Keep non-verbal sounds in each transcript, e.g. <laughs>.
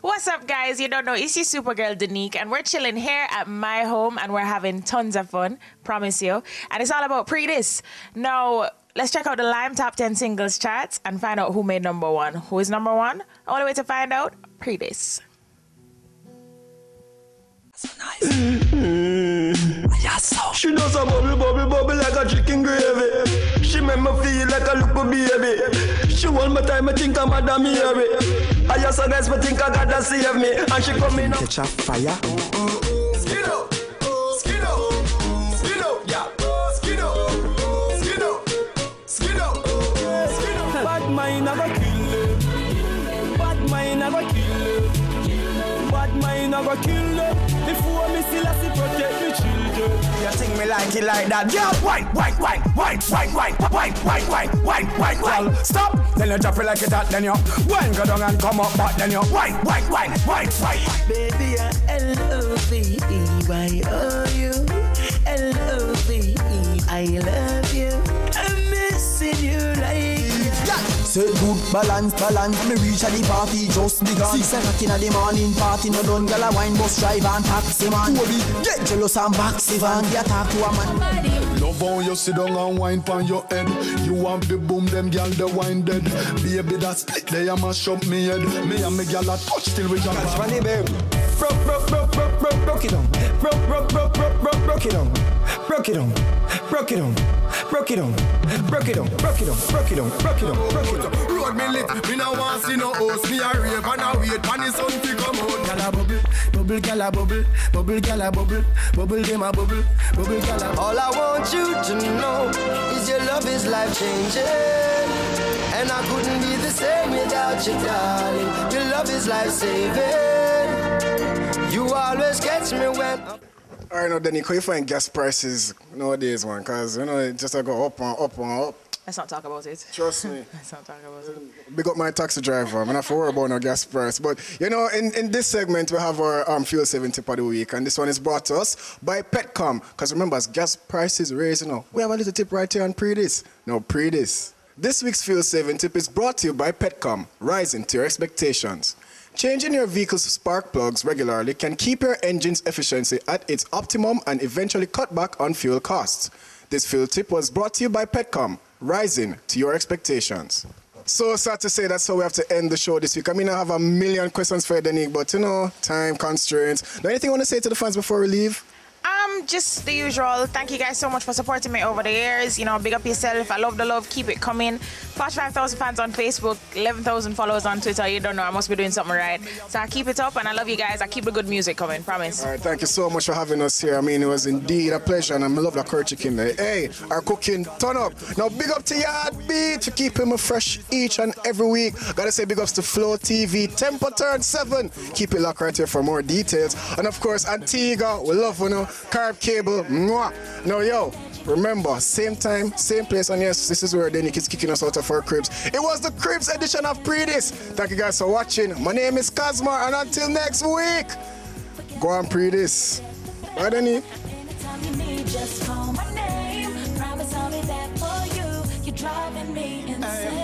What's up, guys? You don't know, it's your Supergirl Denyque, and we're chilling here at my home and we're having tons of fun, promise you. And it's all about Pree Dis. Now, let's check out the Lime Top 10 Singles charts and find out who made number one. Who is number one? Only way to find out Pree Dis. So nice. She does a bubble, bubble, bubble like a chicken gravy. She make me feel like a little baby. She want my time, I think I'm Madame Mary. I just guys, but think I gotta save me. And she come in. Catch a fire. Skiddo, skiddo, skiddo, yeah. Skiddo, skiddo, skiddo, skiddo. Bad mind, I go kill them. Bad mind, I go kill them. Bad mind, I go kill them. Before me still have to protect the children. You think me like it like that? Yeah, white, white, white, white, white, white, wine, wine, wine, wine, wine, wine. Stop. Then you drop it like a dot. Then you wine go down and come up back. Then you wine, wine, wine, wine, wine. Baby, I L O V E Y O U L O V E I love you Say good balance, balance. Me reach at the party just begun. Six o'clock in the morning, party no done. Girl a wine bus drive and taxi man. Holy, get jealous and backsy van. Get talk to a man. Love how you sit down and wine pon your head. You have the boom, them gyal the wine dead. Baby that split, they a mash up me head. Me and me gyal a touch till we jump. Catch off. money, babe. Broke, broke, broke, broke, broke, broke it on Broke, broke, broke, broke, broke, broke it on Broke it on Broke it on Broke it on Broke it on Broke it on Broke it on Broke it on Broke it on Road me lit, me no want see no host. Me a rave and a wait pon the sun to come out. Gyal a bubble, bubble, gyal a bubble Bubble, gyal a bubble Bubble, them a bubble Bubble, gyal a All I want you to know is your love is life changing. And I couldn't be the same without you, darling. Your love is life saving. You always catch me when. All right, now, Danny, can you find gas prices nowadays, man? Because, you know, it just uh, go up and up and up. Let's not talk about it. Trust me. <laughs> Let's not talk about it. Big up my taxi driver. I'm not have worry about no gas price. But, you know, in, in this segment, we have our um, fuel saving tip of the week. And this one is brought to us by Petcom. Because remember, as gas prices raise, you know, we have a little tip right here on Pree Dis. No, Pree Dis. This week's fuel saving tip is brought to you by Petcom, rising to your expectations. Changing your vehicle's spark plugs regularly can keep your engine's efficiency at its optimum and eventually cut back on fuel costs. This fuel tip was brought to you by Petcom, rising to your expectations. So sad to say that's how we have to end the show this week. I mean, I have a million questions for Denyque, but you know, time constraints. Now, anything you want to say to the fans before we leave? Just the usual. Thank you guys so much for supporting me over the years. You know, big up yourself. I love the love. Keep it coming. Past 5,000 fans on Facebook, 11,000 followers on Twitter. You don't know, I must be doing something right. So I keep it up and I love you guys. I keep the good music coming, promise. All right, thank you so much for having us here. I mean, it was indeed a pleasure, and I love the curry chicken. Hey, our cooking, turn up. Now, big up to Yard Beat to keep him fresh each and every week. Gotta say big ups to Flow TV, Tempo Turn 7. Keep it locked right here for more details. And of course, Antigua, we love you know, Karib Cable. Mwah. Now, yo, remember, same time, same place, and yes, this is where Denyque is kicking us out of our cribs. It was the Cribs edition of Pree Dis. Thank you guys for watching. My name is Cosmar, and until next week, go on Pree Dis. Bye, Danny. Anytime you need, just call my name. Promise I'll be there for you. You're driving me insane.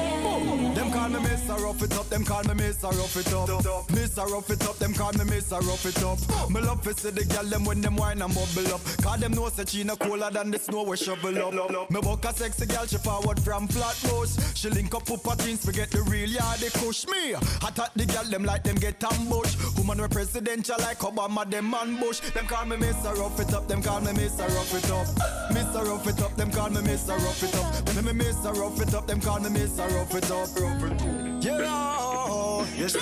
Call me Mr. Rough It Up, them call me Mr. Rough It Up. Mr. Rough It Up, them call me Mr. Rough It Up. Me love to see the girl them when them wine and bubble up. Cause them know say she no cooler than the snow we shovel up. Me walk a sexy girl, she forward from Flatbush. She link up up her jeans, forget the real yard they kush me. Hot at the girl, them like them get ambush. Woman we presidential like Obama, them man Bush. Them call me Mr. Rough It Up, them call me Mr. Rough It Up. Mr. Rough It Up, them call me Mr. Rough It Up. Me Mr. Rough It Up, them call me Mr. Rough It Up. Yeah, no, yes,